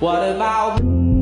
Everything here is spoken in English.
What about